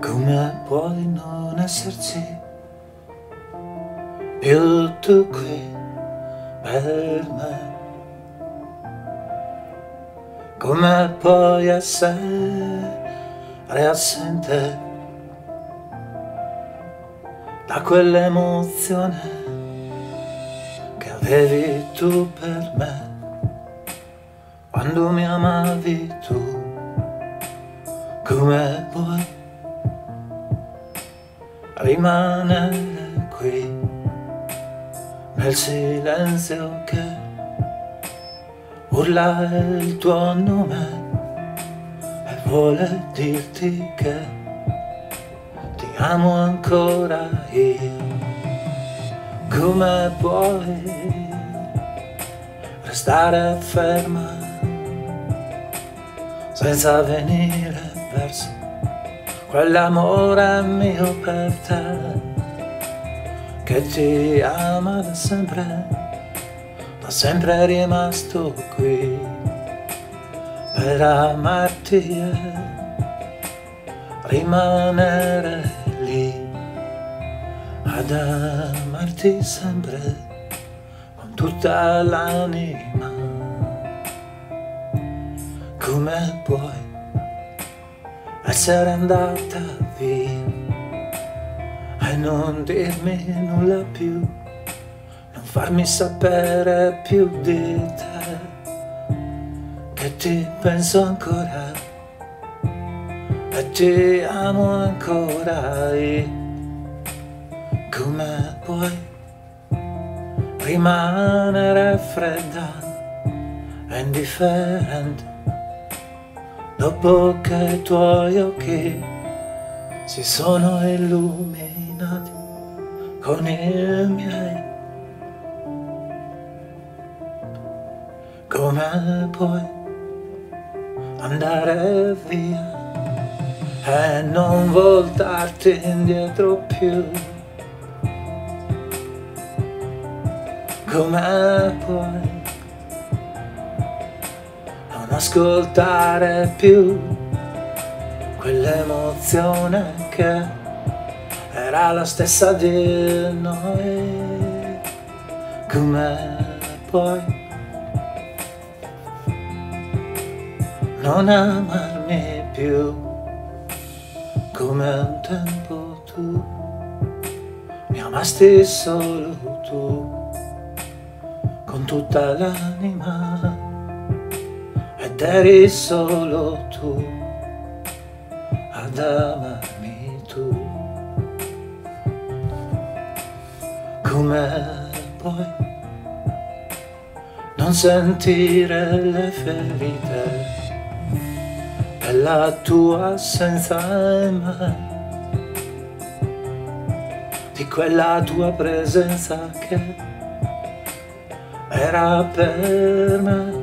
Come puoi non esserci più tu qui per me? Come puoi essere assente da quell'emozione che avevi tu per me quando mi amavi tu? Come puoi rimanere qui nel silenzio che urla il tuo nome e vuole dirti che ti amo ancora io. Come puoi restare ferma senza venire verso quell'amore mio per te che ti ama da sempre, ma sempre è rimasto qui per amarti e rimanere lì ad amarti sempre con tutta l'anima. Come puoi essere andata via e non dirmi nulla più, non farmi sapere più di te, che ti penso ancora e ti amo ancora. E come puoi rimanere fredda e indifferente? Dopo che i tuoi occhi si sono illuminati con i miei. Come puoi andare via e non voltarti indietro più? Come puoi ascoltare più quell'emozione che era la stessa di noi. Come puoi non amarmi più come un tempo tu mi amasti solo tu con tutta l'anima eri solo tu ad amarmi tu. Come puoi non sentire le ferite? Della tua assenza mai di quella tua presenza che era per me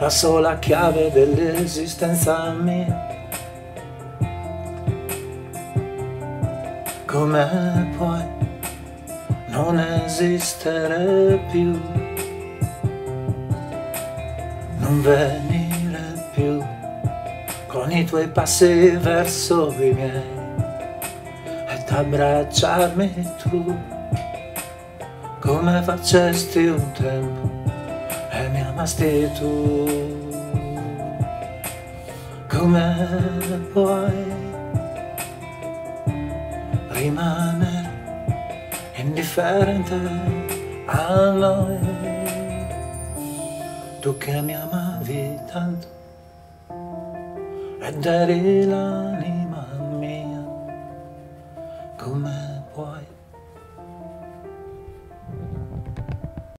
la sola chiave dell'esistenza mia. Come puoi non esistere più, non venire più con i tuoi passi verso i miei ed abbracciarmi tu come facesti un tempo rimaste tu. Come puoi rimanere indifferente a noi? Tu che mi amavi tanto ed eri l'anima mia. Come